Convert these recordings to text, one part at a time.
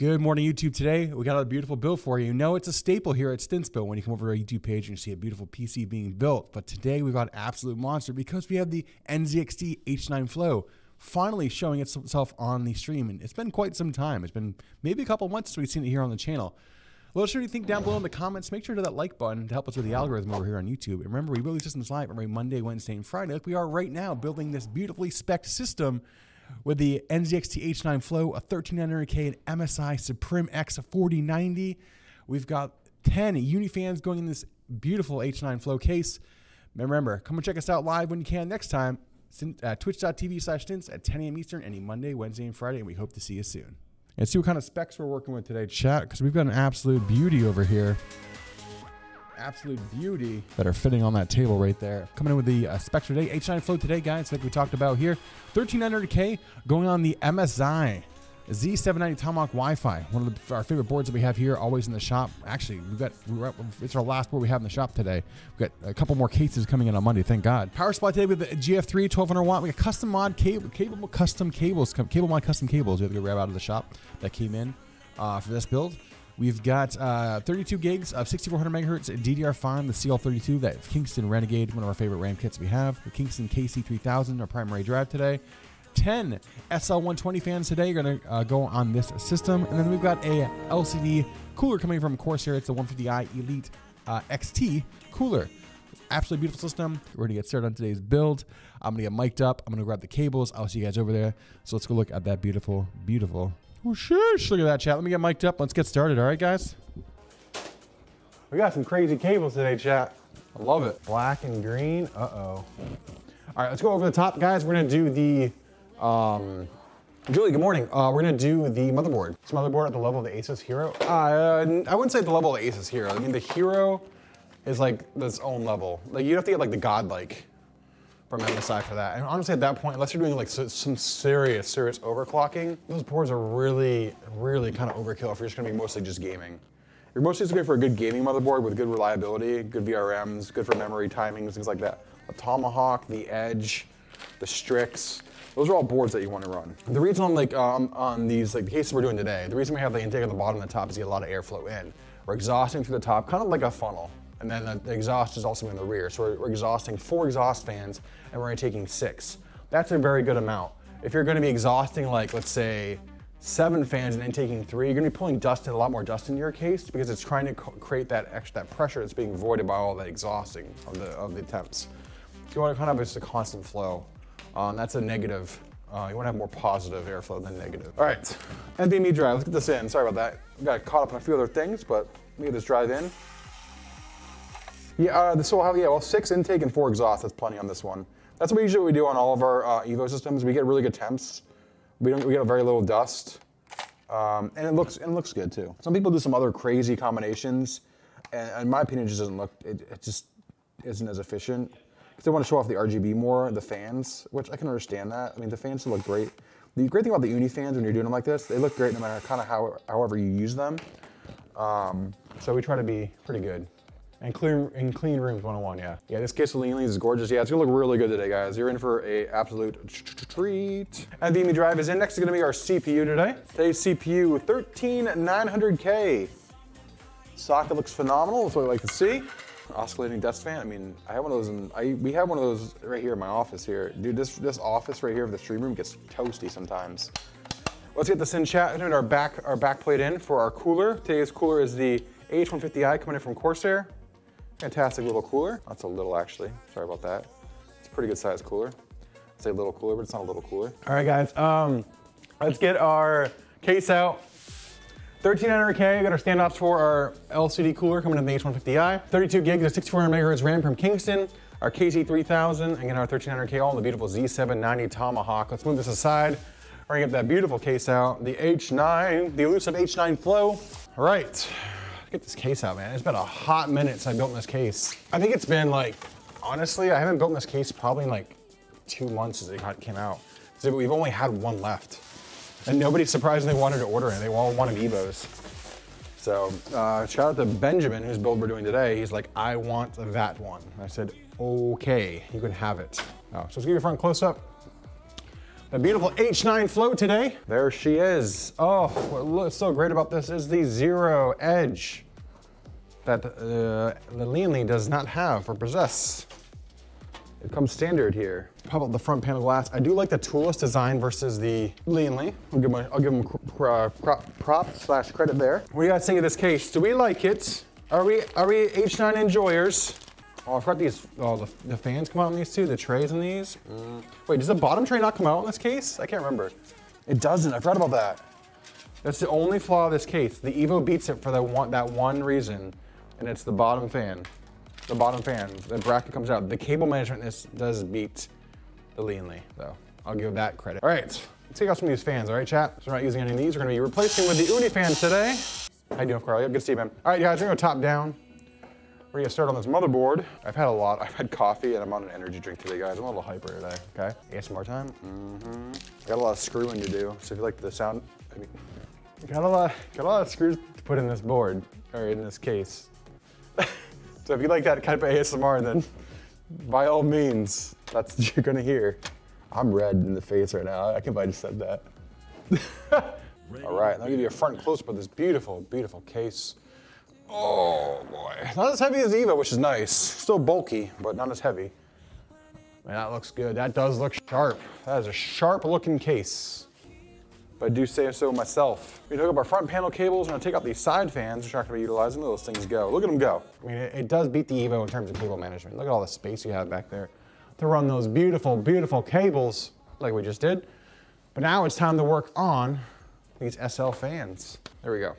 Good morning, YouTube. Today we got a beautiful build for you. You know it's a staple here at Stince Built when you come over to our YouTube page and you see a beautiful PC being built. But today we've got an absolute monster because we have the NZXT H9 Flow finally showing itself on the stream. And it's been quite some time. It's been maybe a couple months since we've seen it here on the channel. Us know you think down below in the comments. Make sure to that like button to help us with the algorithm over here on YouTube. And remember, we these systems live every Monday, Wednesday, and Friday, like we are right now, building this beautifully spec system with the NZXT H9 Flow, a 1300K, and MSI Suprim X 4090. We've got 10 Unifans going in this beautiful H9 Flow case. remember, come and check us out live when you can next time. Uh, Twitch.tv slash stince at 10 a.m. Eastern, any Monday, Wednesday, and Friday, and we hope to see you soon. And see what kind of specs we're working with today, chat, because we've got an absolute beauty over here absolute beauty that are fitting on that table right there. Coming in with the uh, Spectre today, H9 Flow today, guys, like we talked about here. 1300K going on the MSI. Z790 Tomahawk Wi-Fi, one of the, our favorite boards that we have here, always in the shop. Actually, we've got it's our last board we have in the shop today. We've got a couple more cases coming in on Monday, thank God. Power supply today with the GF3 1200 watt. We got custom mod cable, cable custom cables, cable mod custom cables. We have to grab out of the shop that came in uh, for this build. We've got uh, 32 gigs of 6400 megahertz DDR5, the CL32, that Kingston Renegade, one of our favorite RAM kits we have. The Kingston KC3000, our primary drive today. 10 SL120 fans today are going to uh, go on this system. And then we've got a LCD cooler coming from Corsair. It's the 150i Elite uh, XT cooler. Absolutely beautiful system. We're going to get started on today's build. I'm going to get mic'd up. I'm going to grab the cables. I'll see you guys over there. So let's go look at that beautiful, beautiful Oh, shush. Look at that, chat. Let me get mic'd up. Let's get started. All right, guys? We got some crazy cables today, chat. I love it. Black and green. Uh-oh. All right, let's go over the top, guys. We're going to do the... Um, Julie, good morning. Uh, we're gonna do the motherboard. This motherboard at the level of the Asus Hero. Uh, I wouldn't say the level of the Asus Hero. I mean, the Hero is like its own level. Like you have to get like the godlike from MSI for that. And honestly, at that point, unless you're doing like so, some serious, serious overclocking, those boards are really, really kind of overkill if you're just gonna be mostly just gaming. You're mostly just going for a good gaming motherboard with good reliability, good VRMs, good for memory timings, things like that. The Tomahawk, the Edge, the Strix, those are all boards that you want to run. The reason on like um, on these like the cases we're doing today, the reason we have the intake on the bottom and the top is to get a lot of airflow in. We're exhausting through the top, kind of like a funnel. And then the, the exhaust is also in the rear. So we're, we're exhausting four exhaust fans and we're only taking six. That's a very good amount. If you're gonna be exhausting like, let's say, seven fans and then taking three, you're gonna be pulling dust and a lot more dust into your case because it's trying to create that extra, that pressure that's being voided by all that exhausting of the, of the temps. So you wanna kind of have just a constant flow. Um, that's a negative. Uh, you wanna have more positive airflow than negative. All right, NVMe drive, let's get this in. Sorry about that. Got caught up in a few other things, but let me get this drive in. Yeah, uh, so yeah, well, six intake and four exhaust, that's plenty on this one. That's what we usually do on all of our uh, Evo systems. We get really good temps. We don't we get very little dust, um, and it looks and it looks good too. Some people do some other crazy combinations, and in my opinion, it just doesn't look. It, it just isn't as efficient because they want to show off the RGB more, the fans, which I can understand that. I mean, the fans look great. The great thing about the Uni fans when you're doing them like this, they look great no matter kind of how however you use them. Um, so we try to be pretty good. And clean, and clean rooms 101, yeah. Yeah, this lean is gorgeous. Yeah, it's gonna look really good today, guys. You're in for a absolute treat. And NVMe drive is in. Next is gonna be our CPU today. Today's CPU, 13900K. Socket looks phenomenal. That's what I like to see. Oscillating dust fan. I mean, I have one of those in, I, we have one of those right here in my office here. Dude, this, this office right here of the stream room gets toasty sometimes. Let's get this in chat and our back, our back plate in for our cooler. Today's cooler is the AH150i coming in from Corsair. Fantastic little cooler. That's a little actually, sorry about that. It's a pretty good size cooler. I'd say a little cooler, but it's not a little cooler. All right guys, um, let's get our case out. 1300K, we got our standoffs for our LCD cooler coming in the H150i. 32 gigs of 6400 megahertz RAM from Kingston. Our KC3000, and get our 1300K all in the beautiful Z790 Tomahawk. Let's move this aside. We're gonna get that beautiful case out. The H9, the elusive H9 Flow. All right, get this case out, man. It's been a hot minute since I built this case. I think it's been like, honestly, I haven't built this case probably in like two months since it came out. So we've only had one left. And nobody surprisingly wanted to order it. They all wanted Evos. So uh, shout out to Benjamin, whose build we're doing today. He's like, I want that one. I said, okay, you can have it. Oh, so let's give you a front close up. The beautiful H9 Flow today. There she is. Oh, what looks so great about this is the zero edge that uh, the Lian Li does not have or possess. It comes standard here. How about the front panel glass? I do like the toolless design versus the Lian Li. I'll give, my, I'll give them uh, prop slash credit there. What do you guys think of this case? Do we like it? Are we are we H9 enjoyers? Oh, I forgot these. Oh, the, the fans come out on these too. The trays in these. Mm. Wait, does the bottom tray not come out in this case? I can't remember. It doesn't. I forgot about that. That's the only flaw of this case. The Evo beats it for that one, that one reason, and it's the bottom fan the bottom fan, the bracket comes out. The cable management is, does beat the Lian Li, though. I'll give that credit. All right, let's take out some of these fans, all right, chat? So we're not using any of these. We're gonna be replacing with the Uni fan today. How you doing, Carl? Good to see you, man. All right, guys, we're gonna go top down. We're gonna start on this motherboard. I've had a lot. I've had coffee and I'm on an energy drink today, guys. I'm a little hyper today, okay? ASMR time. Mm-hmm. Got a lot of screwing to do. So if you like the sound, I mean, got a lot, got a lot of screws to put in this board, or in this case. So if you like that kind of ASMR, then by all means, that's what you're gonna hear. I'm red in the face right now. I can't believe I just said that. all right, I'll give you a front close-up of this beautiful, beautiful case. Oh boy, not as heavy as Evo, which is nice. Still bulky, but not as heavy. Man, that looks good. That does look sharp. That is a sharp looking case but I do say so myself. We hook up our front panel cables, we're gonna take out these side fans, which are not gonna be utilizing, those things go. Look at them go. I mean, it, it, does beat the Evo in terms of cable management. Look at all the space you have back there to run those beautiful, beautiful cables like we just did. But now it's time to work on these SL fans. There we go.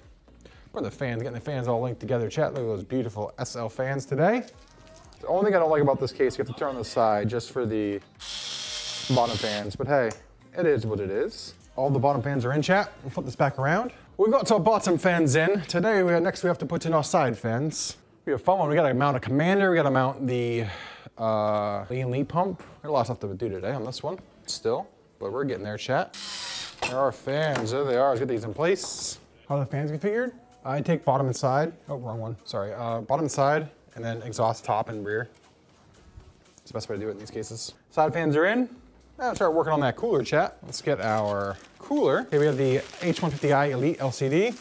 Put the fans, getting the fans all linked together. Chat, look at those beautiful SL fans today. The only thing I don't like about this case, you have to turn on the side just for the bottom fans, but hey, it is what it is. All the bottom fans are in chat. We'll flip this back around. We've got our bottom fans in. Today, we are, next we have to put in our side fans. We have fun one. We gotta mount a commander. We gotta mount the uh, Lean pump. We got a lot of stuff to do today on this one, still, but we're getting there, chat. There are fans, there they are. Let's get these in place. Are the fans configured? I take bottom and side. Oh, wrong one, sorry. Uh, bottom and side, and then exhaust top and rear. It's the best way to do it in these cases. Side fans are in. Now start working on that cooler chat. Let's get our cooler. Okay, we have the H150i Elite LCD.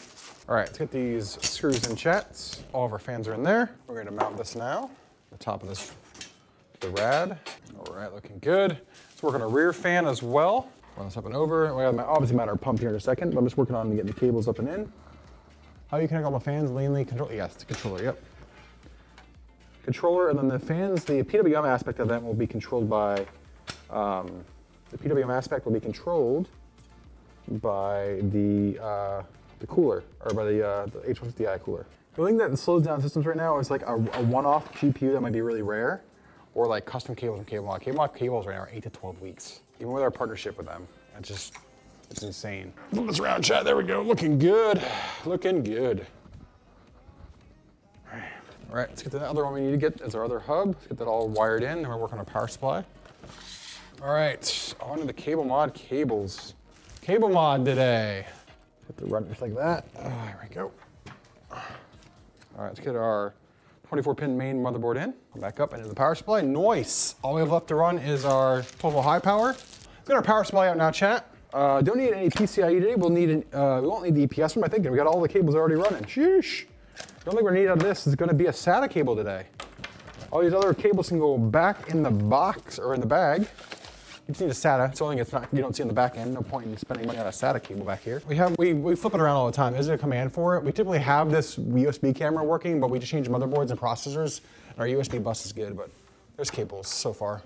All right, let's get these screws in chats. All of our fans are in there. We're gonna mount this now. The top of this, the rad. All right, looking good. Let's work on a rear fan as well. Run this up and over. We have my, obviously our pump here in a second, but I'm just working on getting the cables up and in. How you connect all the fans, Lian Li control, yes, the controller, yep. Controller, and then the fans, the PWM aspect of that will be controlled by um, the PWM aspect will be controlled by the, uh, the cooler, or by the, uh, the H150i cooler. The thing that slows down systems right now is like a, a one-off GPU that might be really rare, or like custom cables from Cable Mod. Cable Mod cables right now are 8 to 12 weeks, even with our partnership with them. It's just, it's insane. Flip this around, chat. There we go. Looking good. Looking good. All right. all right, let's get to the other one we need to get is our other hub. Let's get that all wired in, and we're working on a power supply. All right, on to the cable mod cables. Cable mod today. Hit the run just like that. Ah, oh, there we go. All right, let's get our 24 pin main motherboard in. Come Back up into the power supply. Noise. All we have left to run is our 12 volt high power. Let's get our power supply out now, chat. Uh, don't need any PCIe today. We'll need an, uh, we won't need the EPS one. I think we got all the cables already running. Sheesh. The only thing we're need out of this is going to be a SATA cable today. All these other cables can go back in the box or in the bag. You just need a SATA. It's the only thing it's not, you don't see on the back end. No point in spending money on a SATA cable back here. We have we, we flip it around all the time. Is there a command for it? We typically have this USB camera working, but we just change motherboards and processors. And our USB bus is good, but there's cables so far.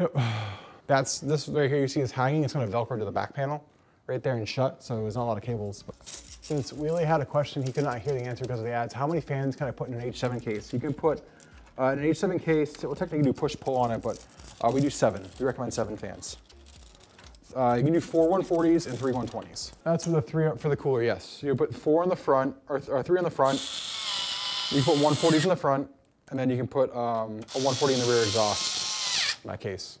Yep. That's this right here you see is hanging. It's going to Velcro to the back panel right there and shut, so there's not a lot of cables. But since Wheelie had a question, he could not hear the answer because of the ads. How many fans can I put in an H7 case? You can put uh, an H7 case, we'll technically do push-pull on it, but uh, we do seven. We recommend seven fans. Uh, you can do four 140s and three 120s. That's for the three for the cooler, yes. You put four in the front, or, or three in the front. You put 140s in the front, and then you can put um, a 140 in the rear exhaust, in that case.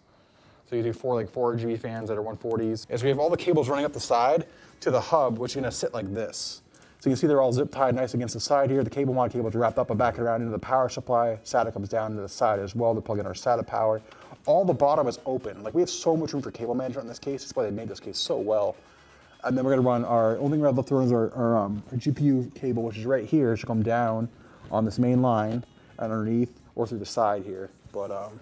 So you do four like four GB fans that are 140s. As we have all the cables running up the side to the hub, which is gonna sit like this. So you can see they're all zip tied nice against the side here. The cable mod cable is wrapped up and back around into the power supply. SATA comes down to the side as well to plug in our SATA power. All the bottom is open. Like we have so much room for cable management in this case. That's why they made this case so well. And then we're gonna run our, only thing we have left to run is our, our, um, our GPU cable, which is right here. It should come down on this main line and underneath or through the side here. But um,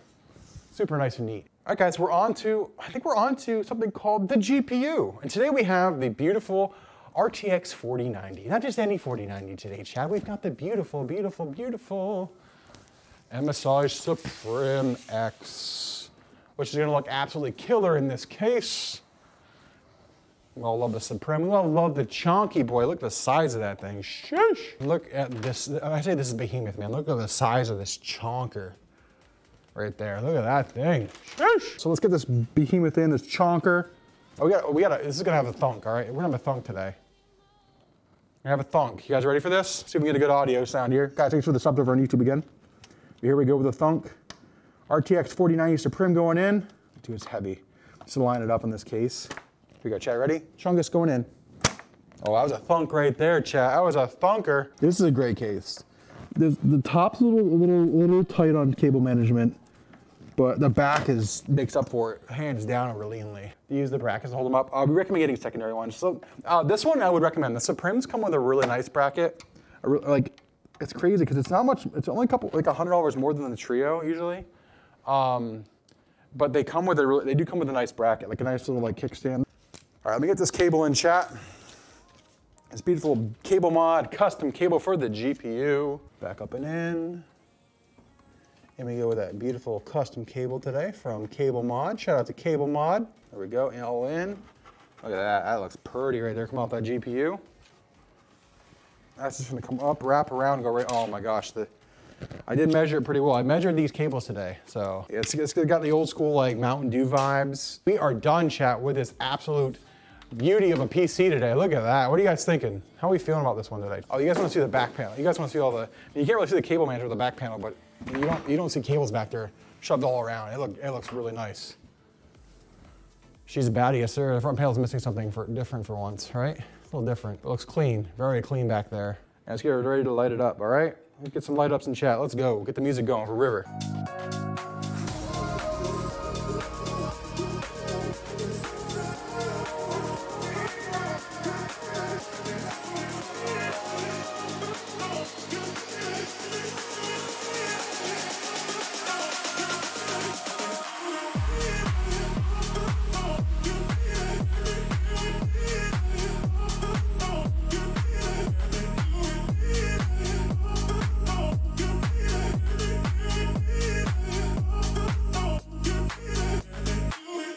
super nice and neat. All right, guys, we're on to, I think we're on to something called the GPU. And today we have the beautiful RTX 4090. Not just any 4090 today, Chad. We've got the beautiful, beautiful, beautiful MSI Suprim X, which is gonna look absolutely killer in this case. We all love the Supreme. We all love the chunky boy. Look at the size of that thing. Shush. Look at this. I say this is behemoth, man. Look at the size of this chonker right there. Look at that thing. Shush. So let's get this behemoth in, this chonker. Oh, we got, we got. This is gonna have a thunk. All right, we're gonna have a thunk today. We have a thunk. You guys ready for this? See if we can get a good audio sound here. Guys, thanks for the sub over on YouTube again. Here we go with the thunk. RTX 4090 Suprim going in. Dude, it's heavy. Just line it up in this case. Here we go, chat. Ready? Chungus going in. Oh, that was a thunk right there, chat. That was a thunker. This is a great case. There's, the top's a little, a little, a little tight on cable management, but the back is makes up for it hands down over Lian Li. Use the brackets to hold them up. Uh, we recommend getting secondary ones. So uh, this one I would recommend. The Suprims come with a really nice bracket. Like it's crazy because it's not much. It's only a couple, like hundred dollars more than the Trio usually. Um, but they come with a really, they do come with a nice bracket, like a nice little like kickstand. All right, let me get this cable in chat. This beautiful cable mod, custom cable for the GPU. Back up and in. And we go with that beautiful custom cable today from Cable Mod. Shout out to Cable Mod. There we go, all in. Look at that, that looks pretty right there. Come off that GPU. That's just gonna come up, wrap around, go right. Oh my gosh, the I did measure it pretty well. I measured these cables today, so it's, it's got the old school like Mountain Dew vibes. We are done, chat, with this absolute beauty of a PC today. Look at that. What are you guys thinking? How are we feeling about this one today? Oh, you guys want to see the back panel? You guys want to see all the? You can't really see the cable manager with the back panel, but you don't you don't see cables back there shoved all around. It look it looks really nice. She's a baddie, yes sir. The front panel's missing something for different for once, right? A little different. It looks clean, very clean back there. Let's get ready to light it up, all right? Let's get some light ups in chat. Let's go. Get the music going for Rivver.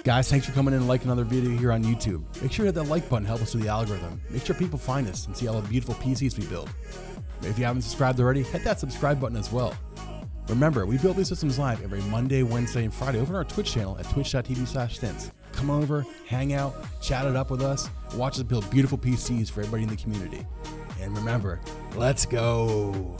Guys, thanks for coming in and liking another video here on YouTube. Make sure you hit that like button, help us with the algorithm. Make sure people find us and see all the beautiful PCs we build. If you haven't subscribed already, hit that subscribe button as well. Remember, we build these systems live every Monday, Wednesday, and Friday over on our Twitch channel at twitch.tv slash stince. Come over, hang out, chat it up with us, watch us build beautiful PCs for everybody in the community. And remember, let's go.